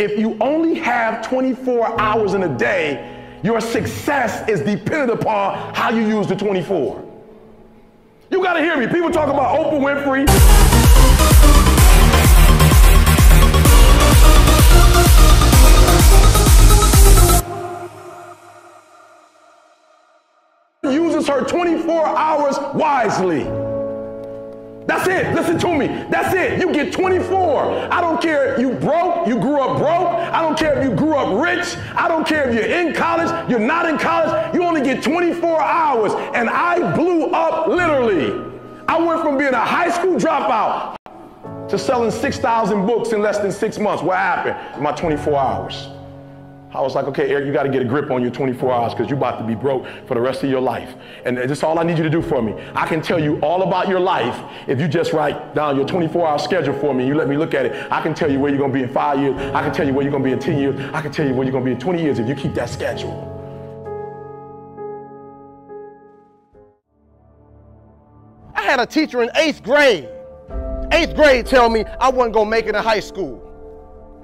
If you only have 24 hours in a day, your success is dependent upon how you use the 24. You gotta hear me. People talk about Oprah Winfrey. Uses her 24 hours wisely. That's it. Listen to me. That's it. You get 24. I don't care if you broke, you grew up broke. I don't care if you grew up rich. I don't care if you're in college, you're not in college. You only get 24 hours. And I blew up literally. I went from being a high school dropout to selling 6,000 books in less than six months. What happened? My 24 hours. I was like, okay, Eric, you got to get a grip on your 24 hours because you're about to be broke for the rest of your life. And that's all I need you to do for me. I can tell you all about your life if you just write down your 24 hour schedule for me. And you let me look at it. I can tell you where you're going to be in five years. I can tell you where you're going to be in 10 years. I can tell you where you're going to be in 20 years if you keep that schedule. I had a teacher in eighth grade. Eighth grade tell me I wasn't going to make it in high school.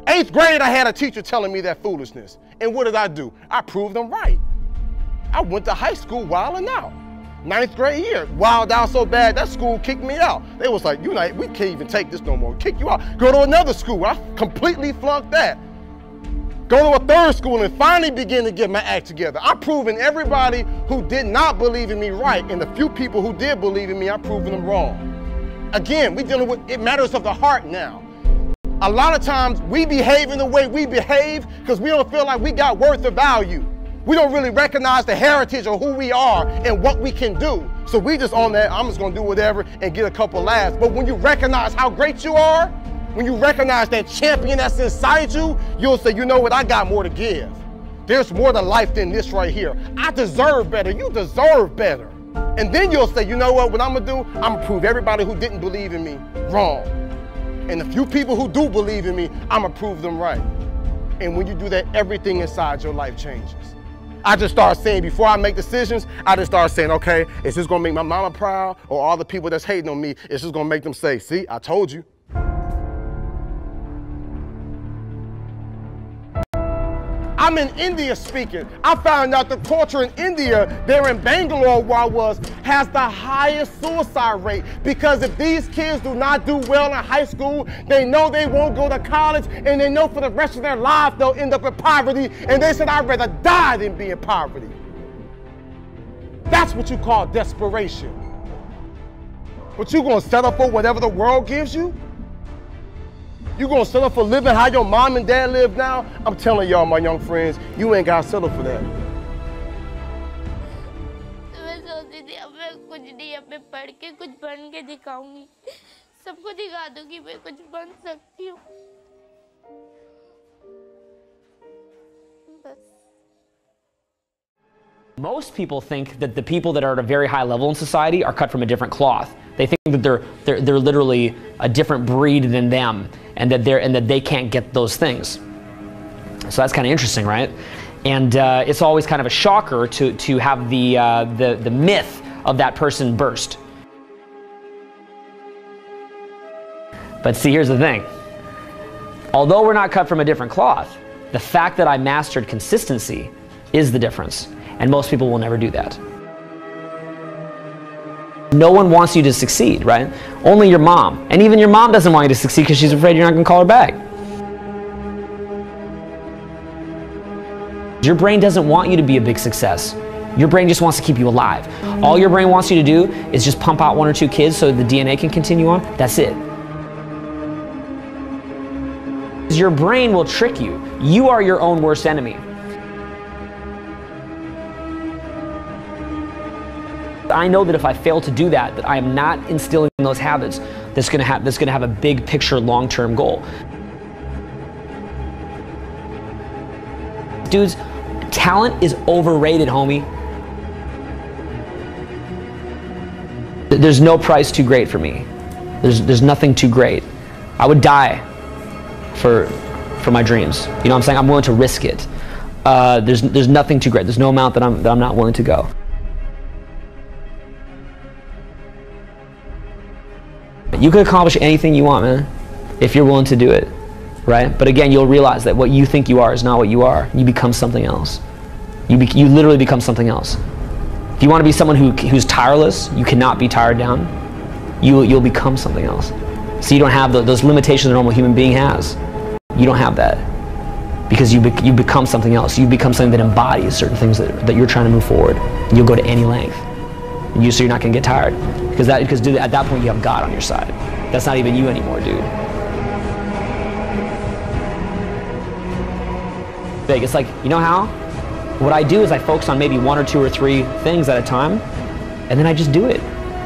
Eighth grade, I had a teacher telling me that foolishness. And what did I do? I proved them right. I went to high school wilding out. Ninth grade year, wild out so bad that school kicked me out. They was like, you know, we can't even take this no more. Kick you out. Go to another school. I completely flunked that. Go to a third school and finally begin to get my act together. I'm proving everybody who did not believe in me right, and the few people who did believe in me, I'm proving them wrong. Again, we dealing with it matters of the heart now. A lot of times we behave in the way we behave because we don't feel like we got worth or value. We don't really recognize the heritage of who we are and what we can do. So we just on that, I'm just gonna do whatever and get a couple laughs. But when you recognize how great you are, when you recognize that champion that's inside you, you'll say, you know what, I got more to give. There's more to life than this right here. I deserve better. You deserve better. And then you'll say, you know what, what I'm gonna do? I'm gonna prove everybody who didn't believe in me wrong. And the few people who do believe in me, I'm gonna prove them right. And when you do that, everything inside your life changes. I just start saying, before I make decisions, I just start saying, okay, is this gonna make my mama proud? Or all the people that's hating on me, is this gonna make them say, see, I told you. I'm in India speaking. I found out the culture in India, there in Bangalore where I was, has the highest suicide rate. Because if these kids do not do well in high school, they know they won't go to college and they know for the rest of their life they'll end up in poverty. And they said, I'd rather die than be in poverty. That's what you call desperation. But you gonna settle for whatever the world gives you? You gonna settle for living how your mom and dad live now? I'm telling y'all, my young friends, you ain't gotta settle for that. मैं सोचती थी अब मैं कुछ नहीं अब मैं पढ़ के कुछ बन के दिखाऊंगी सबको दिखा दूंगी मैं कुछ बन सकती हूँ बस Most people think that the people that are at a very high level in society are cut from a different cloth. They think that they're, they're, they're literally a different breed than them and that, they're, and that they can't get those things. So that's kind of interesting, right? And uh, it's always kind of a shocker to, to have the, uh, the, the myth of that person burst. But see, here's the thing. Although we're not cut from a different cloth, the fact that I mastered consistency is the difference. And most people will never do that. No one wants you to succeed, right? Only your mom. And even your mom doesn't want you to succeed because she's afraid you're not going to call her back. Your brain doesn't want you to be a big success. Your brain just wants to keep you alive. All your brain wants you to do is just pump out one or two kids so the DNA can continue on. That's it. Your brain will trick you. You are your own worst enemy. I know that if I fail to do that, that I am not instilling those habits that's gonna have that's gonna have a big picture long-term goal. Dudes, talent is overrated, homie. There's no price too great for me. There's there's nothing too great. I would die for for my dreams. You know what I'm saying? I'm willing to risk it. Uh, there's there's nothing too great. There's no amount that I'm that I'm not willing to go. You can accomplish anything you want, man, if you're willing to do it. right? But again, you'll realize that what you think you are is not what you are. You become something else. You, be, you literally become something else. If you want to be someone who, who's tireless, you cannot be tired down. You, you'll become something else. So you don't have the, those limitations a normal human being has. You don't have that because you, be, you become something else. You become something that embodies certain things that, that you're trying to move forward. You'll go to any length. You, so you're not going to get tired because that because dude, at that point you have God on your side. That's not even you anymore, dude. Big. It's like you know how what I do is I focus on maybe one or two or three things at a time, and then I just do it.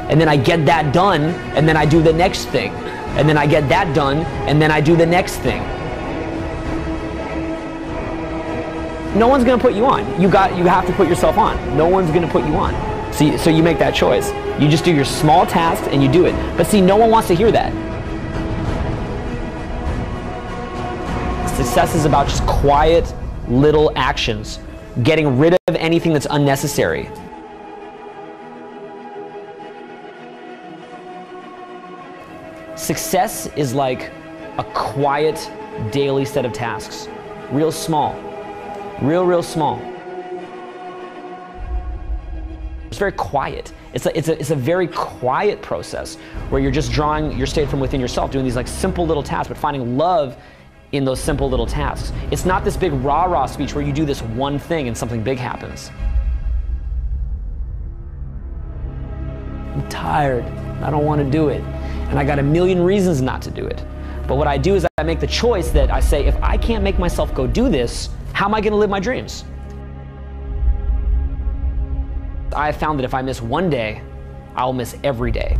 And then I get that done, and then I do the next thing. And then I get that done, and then I do the next thing. No one's gonna put you on. You got you have to put yourself on. No one's gonna put you on. So you, so you make that choice. You just do your small tasks and you do it. But see, no one wants to hear that. Success is about just quiet little actions getting rid of anything that's unnecessary. Success is like a quiet daily set of tasks, real small, real, real small. It's very quiet. It's a, it's, a, it's a very quiet process where you're just drawing your state from within yourself, doing these like simple little tasks, but finding love in those simple little tasks. It's not this big rah rah speech where you do this one thing and something big happens. I'm tired. I don't want to do it. And I got a million reasons not to do it. But what I do is I make the choice that I say, if I can't make myself go do this, how am I going to live my dreams? I have found that if I miss one day, I'll miss every day.